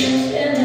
and